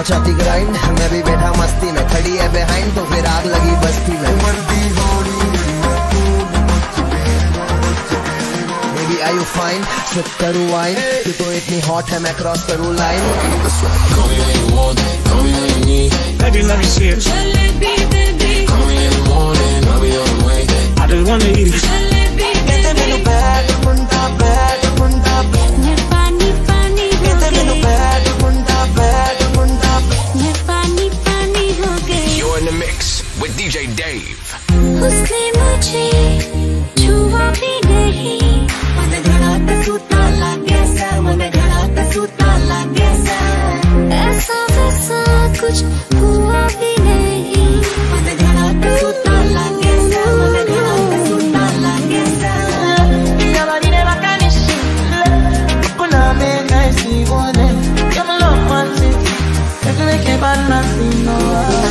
करना चाहती ग्राइंड मैं भी बैठा मस्ती में खड़ी है बिहाइंड तो फिर आग लगी बस्ती में। आयु फाइन स्विप करू आई hey! तो इतनी हॉट है मैं क्रॉस करू लाइन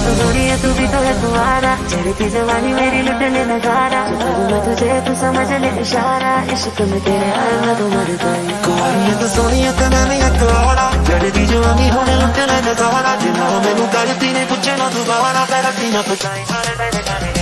तो दूरी है तू भी तो है तुम्हारा चली थी जवानी मेरी लुटने नज़ारा मैं तुझे तू समझने इशारा इश्क में तेरे आए मैं तो मर गई कुआरियाँ तो सोनिया तो नानिया तो औड़ा चली थी जवानी होने लुटने नज़ारा जिना मैनू करती ने पूछे ना दोबारा तेरा पीना पचाई सारे तेरे गाने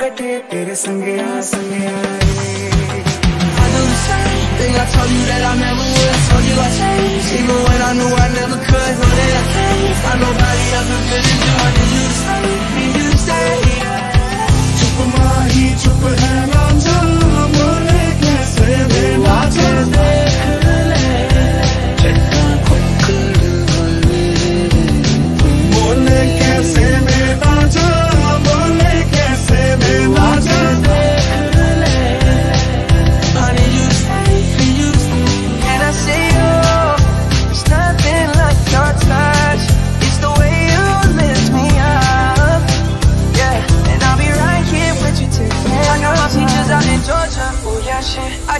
कटे तेरे संगे संगे Think I told you that I never would Told you I changed Even when I knew I never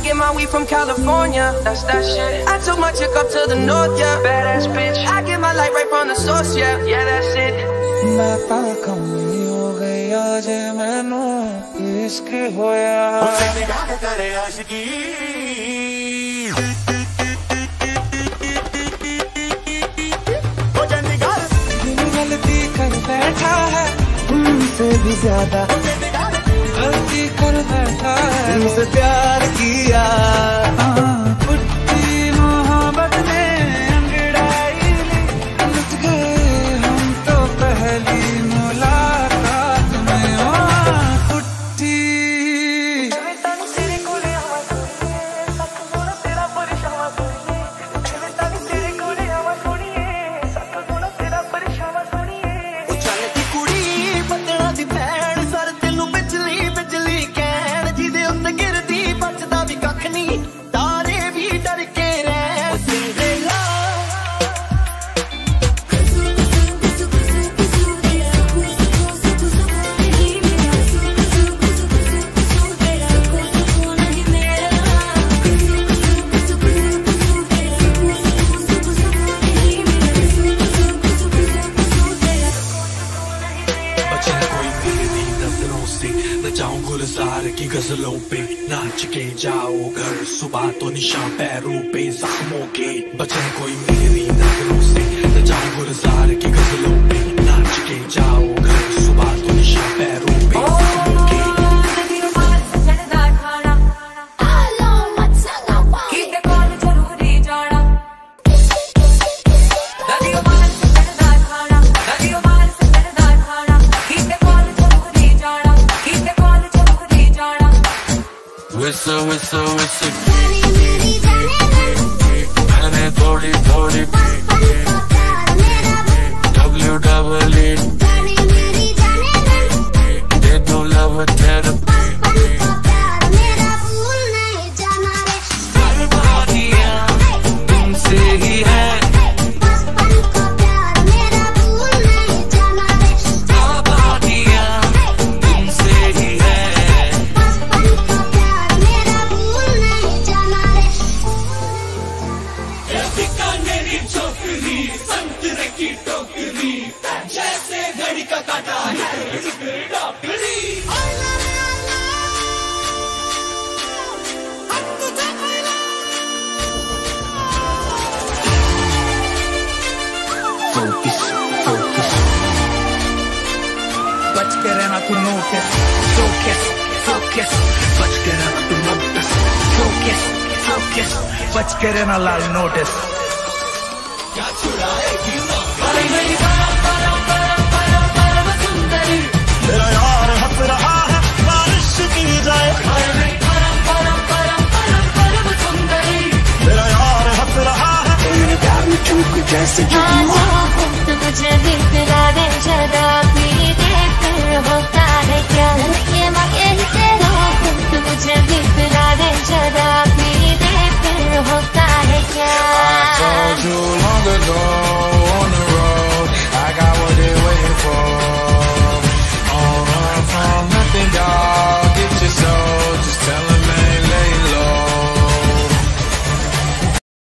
get my weed from California, that's that shit. I took my chick up to the north, yeah, badass bitch. I get my light right from the source, yeah, yeah, that's it. मैं पागल हो गया जे मैनू इश्क होया। उसने डाल करे आशिकी। गलती कर बैठा है तुमसे भी ज्यादा। गजलों पे नाच के जाओ घर सुबह तो निशा पैरों पे जख्मों के बचन कोई मेरी नज़रों से न जाओ गुलजार की गजलों पे नाच के जाओ घर सुबह तो निशा पैरों के रहना तू नोटिस फोकस फोकस बच के रहना तू नोटिस फोकस फोकस बच के रहना लाल नोटिस मेरा यार हंस रहा है बारिश की जाए। मेरा यार हंस रहा है। प्यार में चूक जैसे